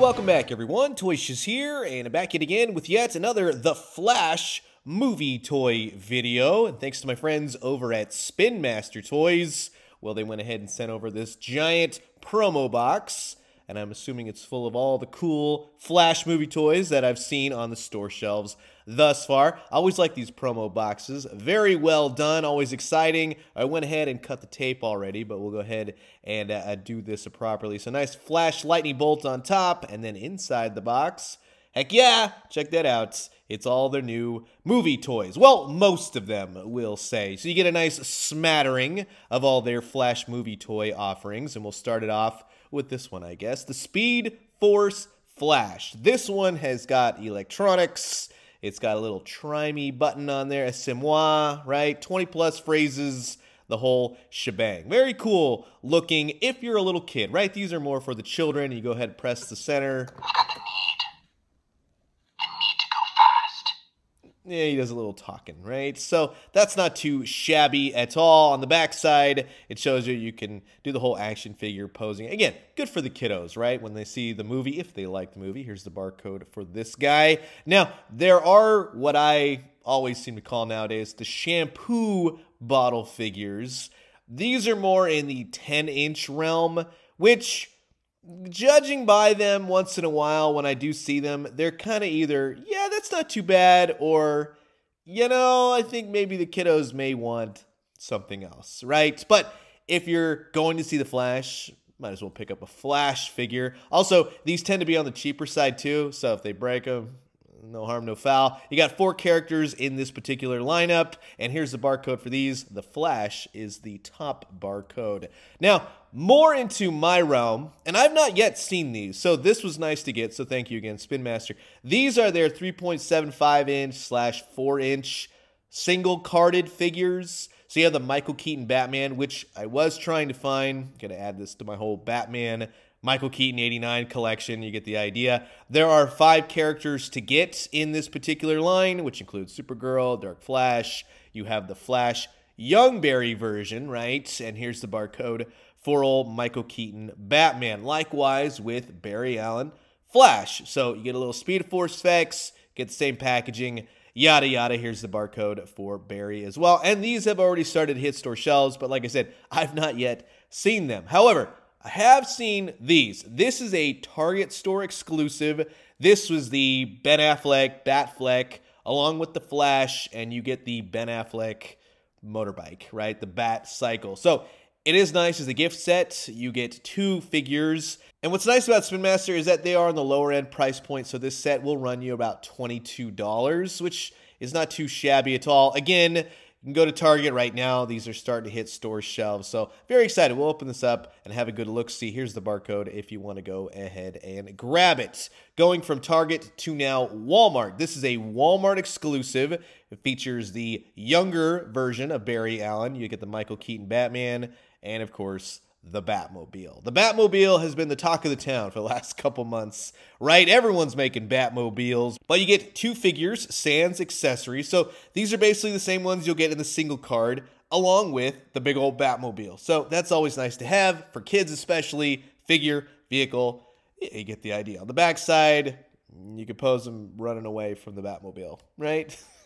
welcome back everyone. Toyshiz here, and back yet again with yet another The Flash movie toy video. And thanks to my friends over at Spin Master Toys, well, they went ahead and sent over this giant promo box and I'm assuming it's full of all the cool Flash movie toys that I've seen on the store shelves thus far. I always like these promo boxes. Very well done, always exciting. I went ahead and cut the tape already, but we'll go ahead and uh, do this properly. So nice Flash lightning bolt on top, and then inside the box, heck yeah, check that out. It's all their new movie toys. Well, most of them, we'll say. So you get a nice smattering of all their Flash movie toy offerings, and we'll start it off with this one, I guess. The Speed Force Flash. This one has got electronics. It's got a little try me button on there, a moi, right? 20 plus phrases, the whole shebang. Very cool looking if you're a little kid, right? These are more for the children. You go ahead and press the center. Yeah, he does a little talking, right? So that's not too shabby at all. On the back side, it shows you you can do the whole action figure posing. Again, good for the kiddos, right? When they see the movie, if they like the movie. Here's the barcode for this guy. Now, there are what I always seem to call nowadays the shampoo bottle figures. These are more in the 10 inch realm, which judging by them once in a while when I do see them, they're kind of either, yeah, that's not too bad, or, you know, I think maybe the kiddos may want something else, right? But if you're going to see the Flash, might as well pick up a Flash figure. Also, these tend to be on the cheaper side too, so if they break them, no harm, no foul. You got four characters in this particular lineup, and here's the barcode for these. The Flash is the top barcode. Now, more into my realm, and I've not yet seen these, so this was nice to get, so thank you again, Spin Master. These are their 3.75 inch slash 4 inch single carded figures. So you have the Michael Keaton Batman, which I was trying to find. Gonna add this to my whole Batman Michael Keaton 89 collection. You get the idea. There are five characters to get in this particular line, which includes Supergirl, Dark Flash. You have the Flash Young Barry version, right? And here's the barcode for old Michael Keaton Batman. Likewise with Barry Allen Flash. So you get a little Speed Force specs, get the same packaging, yada yada. Here's the barcode for Barry as well. And these have already started hit store shelves, but like I said, I've not yet seen them. However, I have seen these. This is a Target store exclusive. This was the Ben Affleck Batfleck along with the Flash, and you get the Ben Affleck motorbike, right? The Bat Cycle. So it is nice as a gift set. You get two figures. And what's nice about Spin Master is that they are on the lower end price point. So this set will run you about $22, which is not too shabby at all. Again, you can go to Target right now. These are starting to hit store shelves. So very excited. We'll open this up and have a good look. See, here's the barcode if you want to go ahead and grab it. Going from Target to now Walmart. This is a Walmart exclusive. It features the younger version of Barry Allen. You get the Michael Keaton Batman and, of course, the Batmobile. The Batmobile has been the talk of the town for the last couple months, right? Everyone's making Batmobiles, but you get two figures, sans accessories. So these are basically the same ones you'll get in the single card, along with the big old Batmobile. So that's always nice to have for kids, especially figure, vehicle. You get the idea. On the back side, you could pose them running away from the Batmobile, right?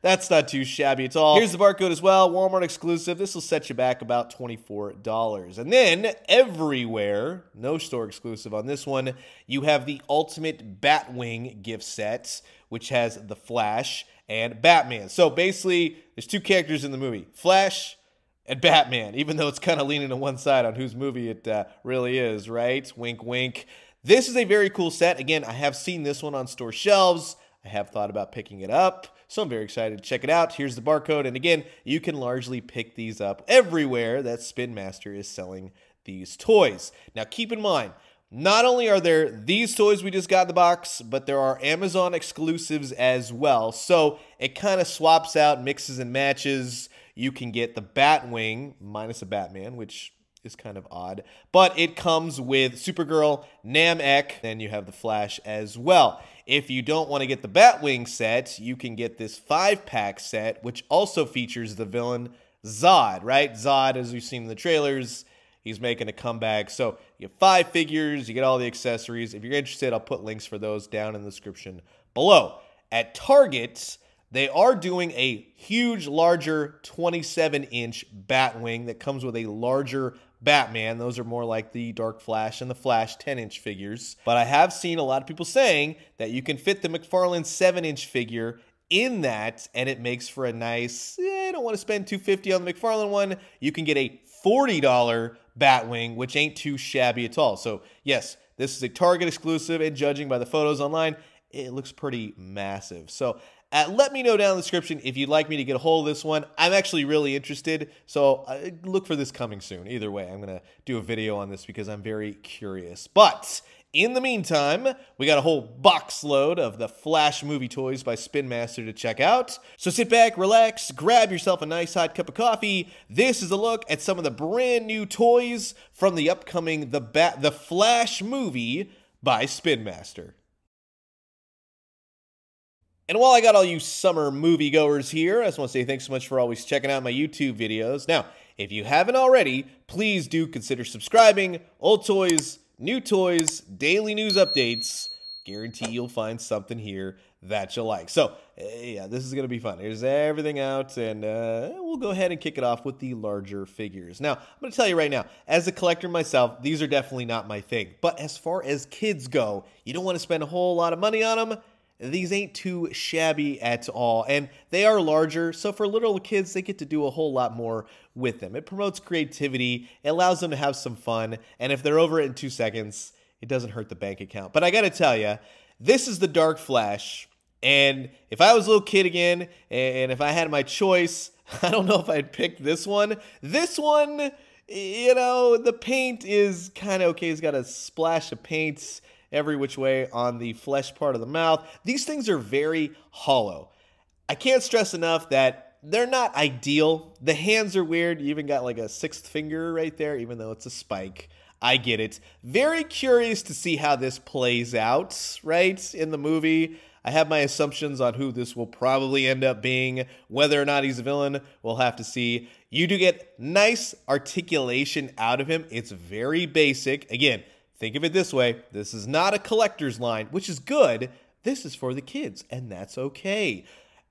That's not too shabby at all. Here's the barcode as well, Walmart exclusive. This will set you back about $24. And then everywhere, no store exclusive on this one, you have the Ultimate Batwing gift set, which has the Flash and Batman. So basically, there's two characters in the movie, Flash and Batman, even though it's kind of leaning to one side on whose movie it uh, really is, right? Wink, wink. This is a very cool set. Again, I have seen this one on store shelves. I have thought about picking it up, so I'm very excited to check it out. Here's the barcode, and again, you can largely pick these up everywhere that Spin Master is selling these toys. Now, keep in mind, not only are there these toys we just got in the box, but there are Amazon exclusives as well. So it kind of swaps out, mixes and matches. You can get the Batwing minus a Batman, which is kind of odd. But it comes with Supergirl, Namek, then you have the Flash as well. If you don't want to get the Batwing set, you can get this five pack set, which also features the villain Zod, right? Zod, as we've seen in the trailers, he's making a comeback. So you get five figures, you get all the accessories. If you're interested, I'll put links for those down in the description below. At Target, they are doing a huge, larger 27 inch Batwing that comes with a larger Batman. Those are more like the Dark Flash and the Flash 10 inch figures. But I have seen a lot of people saying that you can fit the McFarlane 7 inch figure in that and it makes for a nice eh, I don't want to spend 250 on the McFarlane one you can get a $40 Batwing which ain't too shabby at all so yes this is a Target exclusive and judging by the photos online it looks pretty massive so uh, let me know down in the description if you'd like me to get a hold of this one. I'm actually really interested, so uh, look for this coming soon. Either way, I'm going to do a video on this because I'm very curious. But in the meantime, we got a whole box load of the Flash movie toys by Spin Master to check out. So sit back, relax, grab yourself a nice hot cup of coffee. This is a look at some of the brand new toys from the upcoming The, Bat the Flash movie by Spin Master. And while I got all you summer moviegoers here, I just want to say thanks so much for always checking out my YouTube videos. Now, if you haven't already, please do consider subscribing. Old toys, new toys, daily news updates. Guarantee you'll find something here that you like. So, eh, yeah, this is going to be fun. Here's everything out, and uh, we'll go ahead and kick it off with the larger figures. Now, I'm going to tell you right now, as a collector myself, these are definitely not my thing. But as far as kids go, you don't want to spend a whole lot of money on them these ain't too shabby at all. And they are larger, so for little kids, they get to do a whole lot more with them. It promotes creativity, it allows them to have some fun, and if they're over it in two seconds, it doesn't hurt the bank account. But I gotta tell you, this is the Dark Flash. And if I was a little kid again, and if I had my choice, I don't know if I'd pick this one. This one, you know, the paint is kind of okay. It's got a splash of paint every which way on the flesh part of the mouth. These things are very hollow. I can't stress enough that they're not ideal. The hands are weird. You even got like a sixth finger right there, even though it's a spike. I get it. Very curious to see how this plays out, right, in the movie. I have my assumptions on who this will probably end up being. Whether or not he's a villain, we'll have to see. You do get nice articulation out of him. It's very basic. Again, Think of it this way this is not a collector's line, which is good. This is for the kids, and that's okay.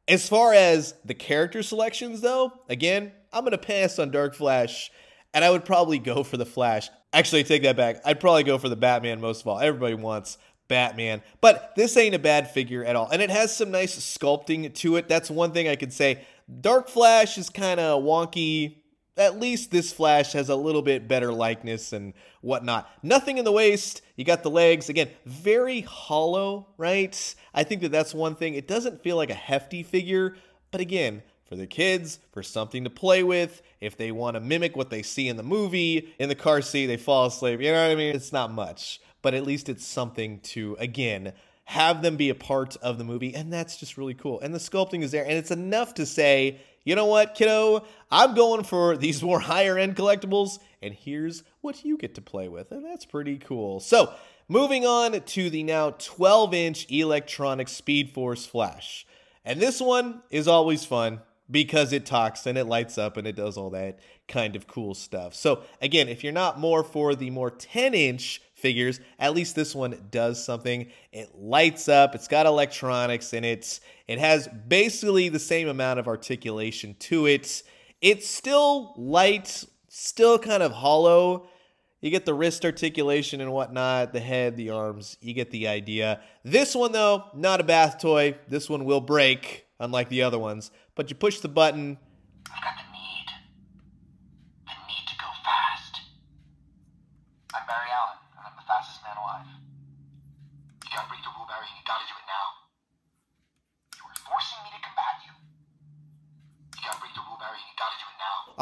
As far as the character selections, though, again, I'm going to pass on Dark Flash, and I would probably go for the Flash. Actually, take that back. I'd probably go for the Batman most of all. Everybody wants Batman. But this ain't a bad figure at all. And it has some nice sculpting to it. That's one thing I could say. Dark Flash is kind of wonky, at least this Flash has a little bit better likeness and whatnot. Nothing in the waist. You got the legs. Again, very hollow, right? I think that that's one thing. It doesn't feel like a hefty figure, but again, for the kids, for something to play with, if they want to mimic what they see in the movie, in the car seat, they fall asleep. You know what I mean? It's not much, but at least it's something to, again, have them be a part of the movie, and that's just really cool. And the sculpting is there, and it's enough to say, you know what, kiddo? I'm going for these more higher end collectibles, and here's what you get to play with. And that's pretty cool. So, moving on to the now 12 inch electronic Speed Force Flash. And this one is always fun because it talks and it lights up and it does all that kind of cool stuff. So, again, if you're not more for the more 10 inch figures. At least this one does something. It lights up, it's got electronics in it. It has basically the same amount of articulation to it. It's still light, still kind of hollow. You get the wrist articulation and whatnot, the head, the arms, you get the idea. This one, though, not a bath toy. This one will break, unlike the other ones. But you push the button,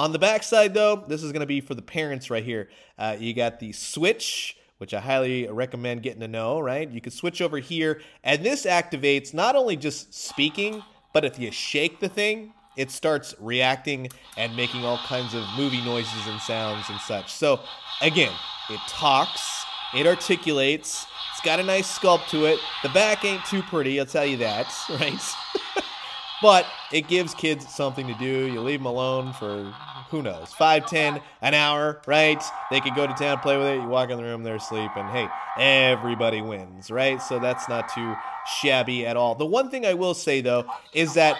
On the backside, though, this is going to be for the parents right here. Uh, you got the switch, which I highly recommend getting to know, right? You can switch over here, and this activates not only just speaking, but if you shake the thing, it starts reacting and making all kinds of movie noises and sounds and such. So, again, it talks, it articulates, it's got a nice sculpt to it. The back ain't too pretty, I'll tell you that, right? but it gives kids something to do. You leave them alone for who knows, five, ten, an hour, right? They could go to town, play with it. You walk in the room, they're asleep, and hey, everybody wins, right? So that's not too shabby at all. The one thing I will say though is that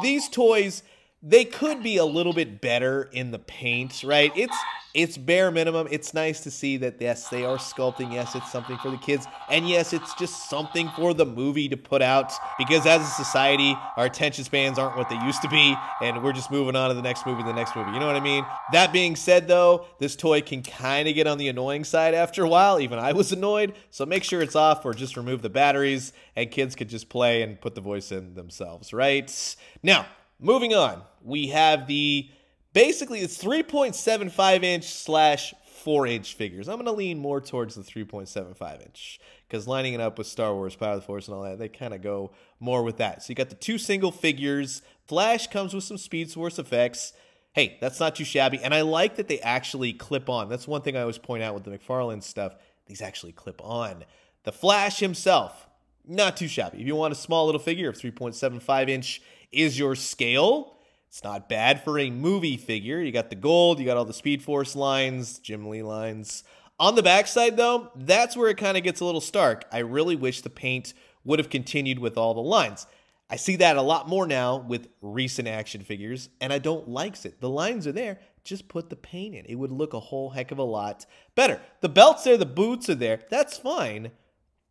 these toys they could be a little bit better in the paint, right? It's it's bare minimum. It's nice to see that yes, they are sculpting. Yes, it's something for the kids, and yes, it's just something for the movie to put out. Because as a society, our attention spans aren't what they used to be, and we're just moving on to the next movie, the next movie. You know what I mean? That being said, though, this toy can kind of get on the annoying side after a while. Even I was annoyed. So make sure it's off, or just remove the batteries, and kids could just play and put the voice in themselves. Right now. Moving on, we have the basically it's 3.75 inch slash 4 inch figures. I'm going to lean more towards the 3.75 inch because lining it up with Star Wars, Power of the Force, and all that, they kind of go more with that. So you got the two single figures. Flash comes with some Speed Force effects. Hey, that's not too shabby. And I like that they actually clip on. That's one thing I always point out with the McFarlane stuff. These actually clip on. The Flash himself, not too shabby. If you want a small little figure of 3.75 inch, is your scale. It's not bad for a movie figure. You got the gold, you got all the Speed Force lines, Jim Lee lines. On the backside, though, that's where it kind of gets a little stark. I really wish the paint would have continued with all the lines. I see that a lot more now with recent action figures, and I don't like it. The lines are there, just put the paint in. It would look a whole heck of a lot better. The belts there, the boots are there, that's fine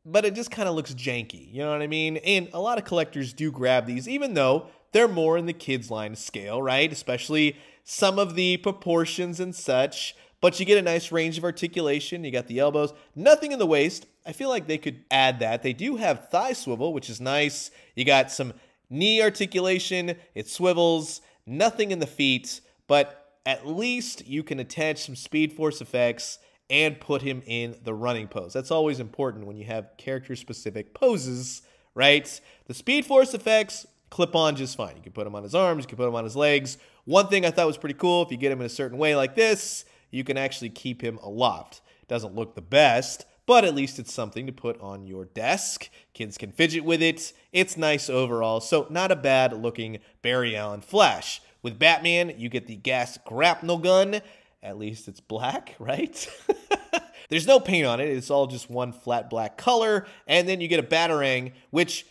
but it just kind of looks janky. You know what I mean? And a lot of collectors do grab these, even though they're more in the kids line scale, right? Especially some of the proportions and such. But you get a nice range of articulation. You got the elbows, nothing in the waist. I feel like they could add that. They do have thigh swivel, which is nice. You got some knee articulation. It swivels. Nothing in the feet, but at least you can attach some speed force effects and put him in the running pose. That's always important when you have character specific poses, right? The Speed Force effects clip on just fine. You can put him on his arms, you can put him on his legs. One thing I thought was pretty cool if you get him in a certain way like this, you can actually keep him aloft. Doesn't look the best, but at least it's something to put on your desk. Kids can fidget with it. It's nice overall, so not a bad looking Barry Allen Flash. With Batman, you get the gas grapnel gun at least it's black, right? There's no paint on it. It's all just one flat black color. And then you get a Batarang, which,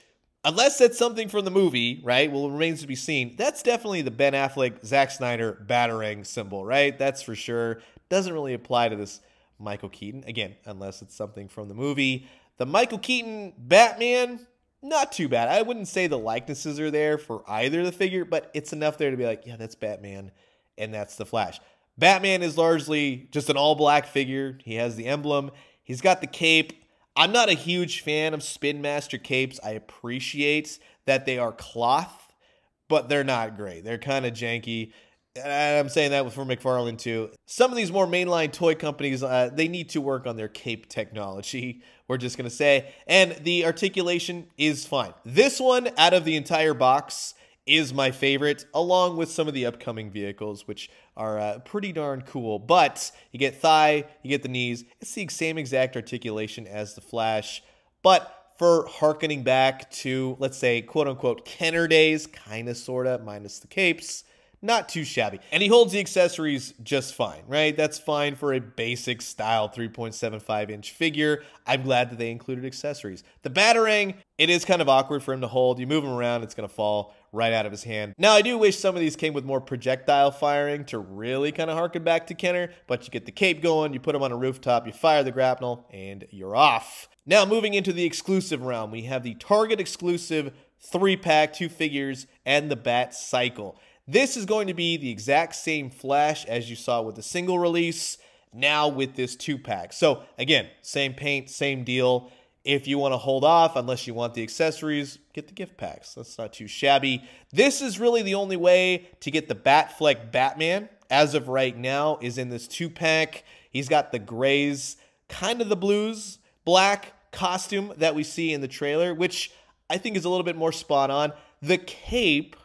unless that's something from the movie, right, well, it remains to be seen. That's definitely the Ben Affleck, Zack Snyder Batarang symbol, right? That's for sure. Doesn't really apply to this Michael Keaton. Again, unless it's something from the movie. The Michael Keaton Batman, not too bad. I wouldn't say the likenesses are there for either the figure, but it's enough there to be like, yeah, that's Batman and that's the Flash. Batman is largely just an all black figure. He has the emblem, he's got the cape. I'm not a huge fan of Spin Master capes. I appreciate that they are cloth, but they're not great. They're kind of janky. And I'm saying that for McFarlane too. Some of these more mainline toy companies, uh, they need to work on their cape technology. We're just gonna say, and the articulation is fine. This one, out of the entire box, is my favorite, along with some of the upcoming vehicles, which are uh, pretty darn cool. But you get thigh, you get the knees. It's the same exact articulation as the Flash, but for harkening back to, let's say, quote unquote, Kenner days, kind of, sort of, minus the capes not too shabby. And he holds the accessories just fine, right? That's fine for a basic style 3.75 inch figure. I'm glad that they included accessories. The Batarang, it is kind of awkward for him to hold. You move him around, it's going to fall right out of his hand. Now, I do wish some of these came with more projectile firing to really kind of harken back to Kenner, but you get the cape going, you put him on a rooftop, you fire the grapnel, and you're off. Now, moving into the exclusive realm, we have the Target exclusive three pack, two figures, and the Bat Cycle. This is going to be the exact same flash as you saw with the single release, now with this two pack. So again, same paint, same deal. If you want to hold off, unless you want the accessories, get the gift packs. That's not too shabby. This is really the only way to get the Batfleck Batman, as of right now, is in this two pack. He's got the grays, kind of the blues, black costume that we see in the trailer, which I think is a little bit more spot on. The cape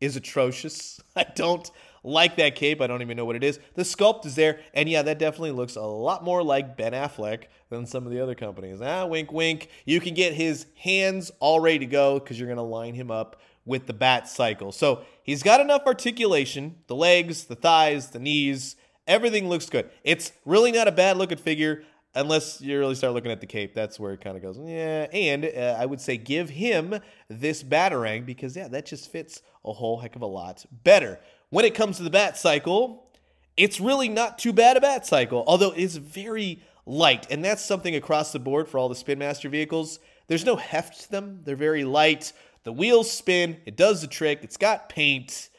is atrocious. I don't like that cape. I don't even know what it is. The sculpt is there, and yeah, that definitely looks a lot more like Ben Affleck than some of the other companies. Ah, wink, wink. You can get his hands all ready to go because you're going to line him up with the bat cycle. So he's got enough articulation, the legs, the thighs, the knees, everything looks good. It's really not a bad looking figure unless you really start looking at the cape. That's where it kind of goes, yeah. And uh, I would say give him this Batarang because, yeah, that just fits a whole heck of a lot better. When it comes to the bat cycle, it's really not too bad a bat cycle, although it's very light. And that's something across the board for all the Spin Master vehicles. There's no heft to them, they're very light. The wheels spin, it does the trick, it's got paint.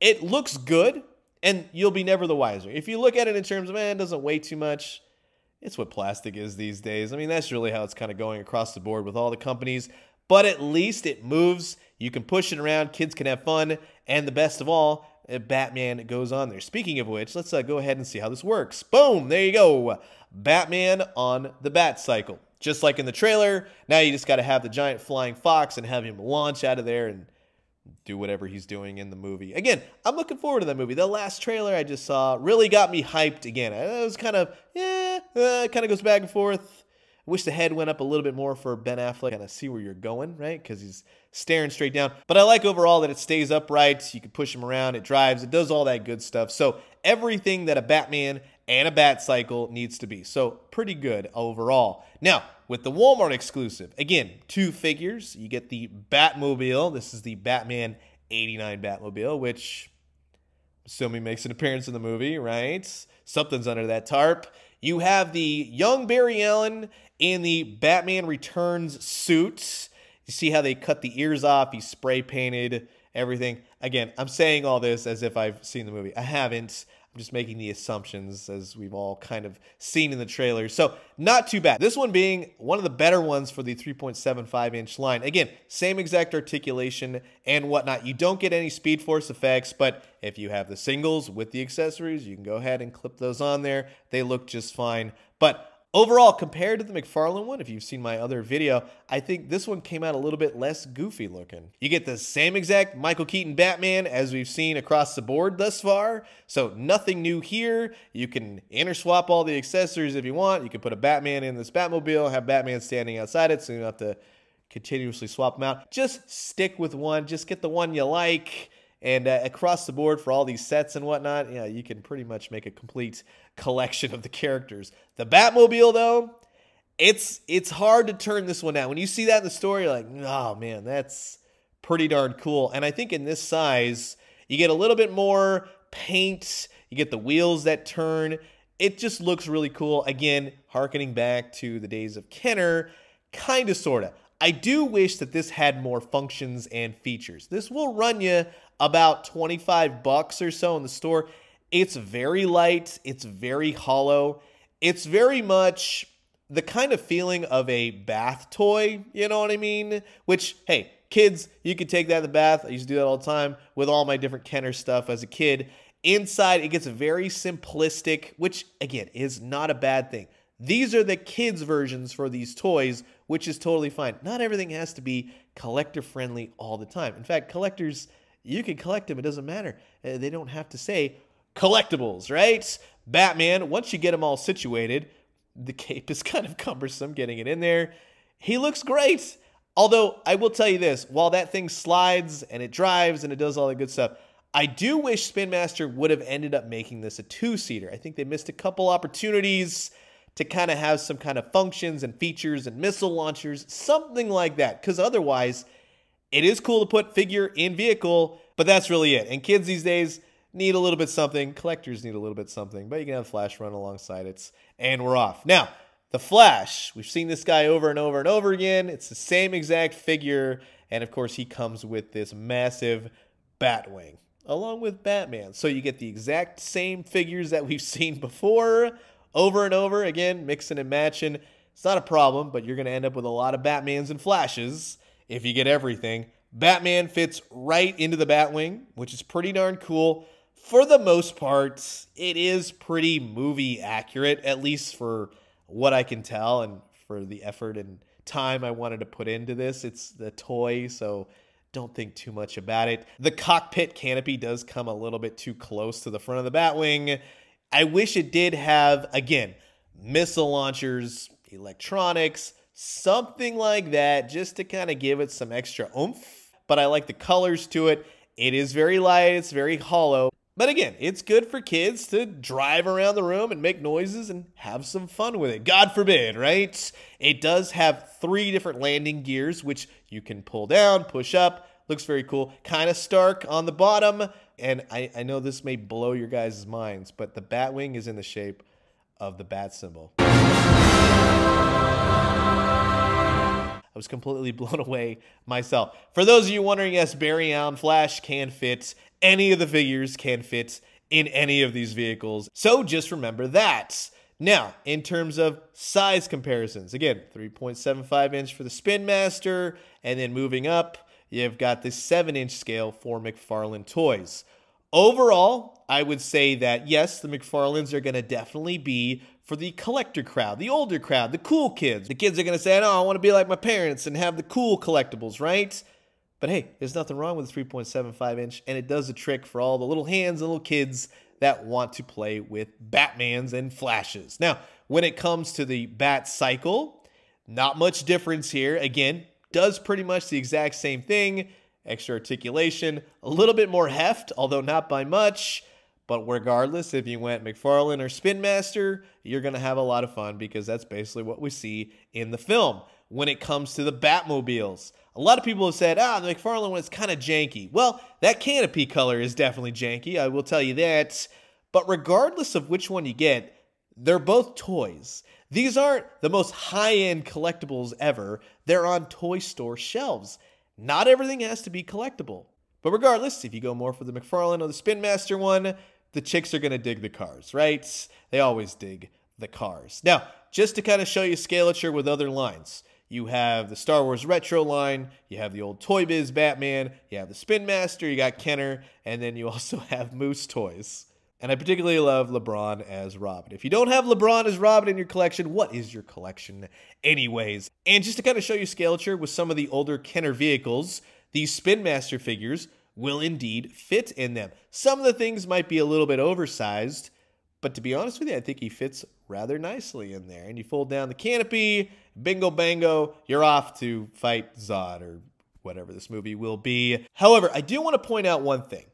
It looks good, and you'll be never the wiser. If you look at it in terms of, man, it doesn't weigh too much, it's what plastic is these days. I mean, that's really how it's kind of going across the board with all the companies. But at least it moves. You can push it around. Kids can have fun. And the best of all, Batman goes on there. Speaking of which, let's uh, go ahead and see how this works. Boom, there you go. Batman on the Bat Cycle. Just like in the trailer, now you just got to have the giant flying fox and have him launch out of there and do whatever he's doing in the movie. Again, I'm looking forward to that movie. The last trailer I just saw really got me hyped again. It was kind of, yeah, uh, kind of goes back and forth. I wish the head went up a little bit more for Ben Affleck. Kind of see where you're going, right? Because he's staring straight down. But I like overall that it stays upright. You can push him around. It drives. It does all that good stuff. So everything that a Batman and a Bat Cycle needs to be. So pretty good overall. Now, with the Walmart exclusive, again, two figures. You get the Batmobile. This is the Batman 89 Batmobile, which assuming makes an appearance in the movie, right? Something's under that tarp. You have the young Barry Allen in the Batman Returns suit. You see how they cut the ears off, he spray painted everything. Again, I'm saying all this as if I've seen the movie. I haven't. Just making the assumptions as we've all kind of seen in the trailer. So, not too bad. This one being one of the better ones for the 3.75 inch line. Again, same exact articulation and whatnot. You don't get any Speed Force effects, but if you have the singles with the accessories, you can go ahead and clip those on there. They look just fine. But Overall, compared to the McFarlane one, if you've seen my other video, I think this one came out a little bit less goofy looking. You get the same exact Michael Keaton Batman as we've seen across the board thus far, so nothing new here. You can interswap all the accessories if you want. You can put a Batman in this Batmobile, have Batman standing outside it, so you don't have to continuously swap them out. Just stick with one. Just get the one you like. And uh, across the board for all these sets and whatnot, yeah, you can pretty much make a complete collection of the characters. The Batmobile, though, it's it's hard to turn this one down. When you see that in the story, you're like, oh man, that's pretty darn cool. And I think in this size, you get a little bit more paint. You get the wheels that turn. It just looks really cool. Again, harkening back to the days of Kenner, kind of, sort of. I do wish that this had more functions and features. This will run you about 25 bucks or so in the store. It's very light, it's very hollow. It's very much the kind of feeling of a bath toy, you know what I mean? Which, hey, kids, you could take that in the bath. I used to do that all the time with all my different Kenner stuff as a kid. Inside, it gets very simplistic, which, again, is not a bad thing. These are the kids' versions for these toys, which is totally fine. Not everything has to be collector friendly all the time. In fact, collectors you can collect them. It doesn't matter. Uh, they don't have to say collectibles, right? Batman, once you get them all situated, the cape is kind of cumbersome getting it in there. He looks great. Although, I will tell you this while that thing slides and it drives and it does all the good stuff, I do wish Spin Master would have ended up making this a two seater. I think they missed a couple opportunities to kind of have some kind of functions and features and missile launchers, something like that. Because otherwise, it is cool to put figure in vehicle, but that's really it. And kids these days need a little bit something. Collectors need a little bit something, but you can have Flash run alongside it, and we're off. Now, the Flash, we've seen this guy over and over and over again. It's the same exact figure, and of course, he comes with this massive Batwing along with Batman. So you get the exact same figures that we've seen before over and over again, mixing and matching. It's not a problem, but you're going to end up with a lot of Batmans and Flashes if you get everything. Batman fits right into the Batwing, which is pretty darn cool. For the most part, it is pretty movie accurate, at least for what I can tell and for the effort and time I wanted to put into this. It's the toy, so don't think too much about it. The cockpit canopy does come a little bit too close to the front of the Batwing. I wish it did have, again, missile launchers, electronics, something like that, just to kind of give it some extra oomph. but I like the colors to it. It is very light, it's very hollow. But again, it's good for kids to drive around the room and make noises and have some fun with it. God forbid, right? It does have three different landing gears, which you can pull down, push up. Looks very cool. Kind of stark on the bottom. And I, I know this may blow your guys' minds, but the bat wing is in the shape of the bat symbol. I was completely blown away myself. For those of you wondering, yes, Barry Allen Flash can fit. Any of the figures can fit in any of these vehicles. So just remember that. Now, in terms of size comparisons, again, 3.75 inch for the Spin Master, and then moving up, you've got the 7 inch scale for McFarlane toys. Overall, I would say that yes, the McFarlanes are going to definitely be for the collector crowd, the older crowd, the cool kids. The kids are going to say, no, I want to be like my parents and have the cool collectibles, right? But hey, there's nothing wrong with a 3.75 inch, and it does a trick for all the little hands and little kids that want to play with Batmans and Flashes. Now, when it comes to the Bat Cycle, not much difference here. Again, does pretty much the exact same thing. Extra articulation, a little bit more heft, although not by much. But regardless, if you went McFarlane or Spin Master, you're going to have a lot of fun because that's basically what we see in the film. When it comes to the Batmobiles, a lot of people have said, ah, the McFarlane one is kind of janky. Well, that canopy color is definitely janky, I will tell you that. But regardless of which one you get, they're both toys. These aren't the most high end collectibles ever, they're on toy store shelves. Not everything has to be collectible. But regardless, if you go more for the McFarlane or the Spin Master one, the chicks are going to dig the cars, right? They always dig the cars. Now, just to kind of show you scalature with other lines, you have the Star Wars Retro line, you have the old Toy Biz Batman, you have the Spin Master, you got Kenner, and then you also have Moose Toys. And I particularly love LeBron as Robin. If you don't have LeBron as Robin in your collection, what is your collection anyways? And just to kind of show you scalature with some of the older Kenner vehicles, these Spin Master figures will indeed fit in them. Some of the things might be a little bit oversized, but to be honest with you, I think he fits rather nicely in there. And you fold down the canopy, bingo bango, you're off to fight Zod or whatever this movie will be. However, I do want to point out one thing.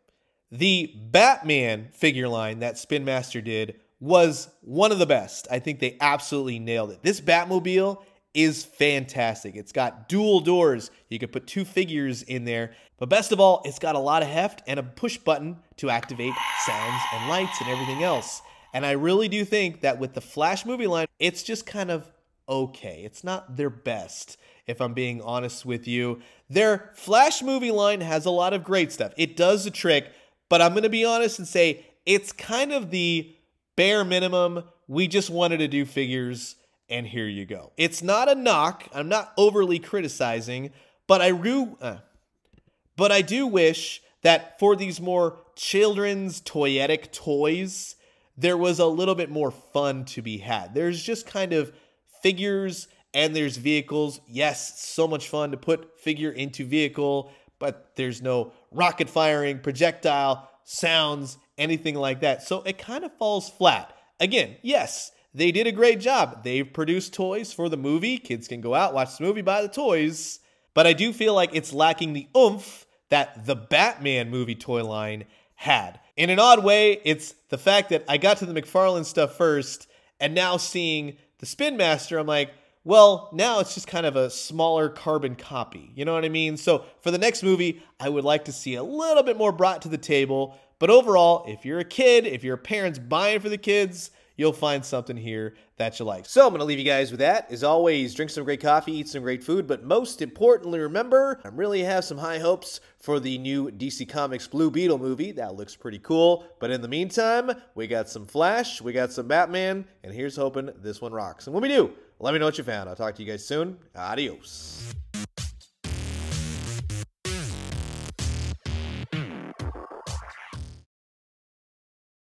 The Batman figure line that Spin Master did was one of the best. I think they absolutely nailed it. This Batmobile is fantastic. It's got dual doors. You can put two figures in there. But best of all, it's got a lot of heft and a push button to activate sounds and lights and everything else. And I really do think that with the Flash movie line, it's just kind of okay. It's not their best, if I'm being honest with you. Their Flash movie line has a lot of great stuff. It does the trick, but I'm going to be honest and say it's kind of the bare minimum. We just wanted to do figures and here you go. It's not a knock. I'm not overly criticizing, but I do, uh, but I do wish that for these more children's toyetic toys, there was a little bit more fun to be had. There's just kind of figures and there's vehicles. Yes, so much fun to put figure into vehicle, but there's no rocket firing, projectile, sounds, anything like that. So it kind of falls flat. Again, yes, they did a great job. They've produced toys for the movie. Kids can go out, watch the movie, buy the toys. But I do feel like it's lacking the oomph that the Batman movie toy line had. In an odd way, it's the fact that I got to the McFarlane stuff first, and now seeing the Spin Master, I'm like, well, now it's just kind of a smaller carbon copy. You know what I mean? So for the next movie, I would like to see a little bit more brought to the table. But overall, if you're a kid, if your parents buying for the kids, you'll find something here that you like. So I'm going to leave you guys with that. As always, drink some great coffee, eat some great food, but most importantly, remember, I really have some high hopes for the new DC Comics Blue Beetle movie. That looks pretty cool. But in the meantime, we got some Flash, we got some Batman, and here's hoping this one rocks. And when we do, let me know what you found. I'll talk to you guys soon. Adios.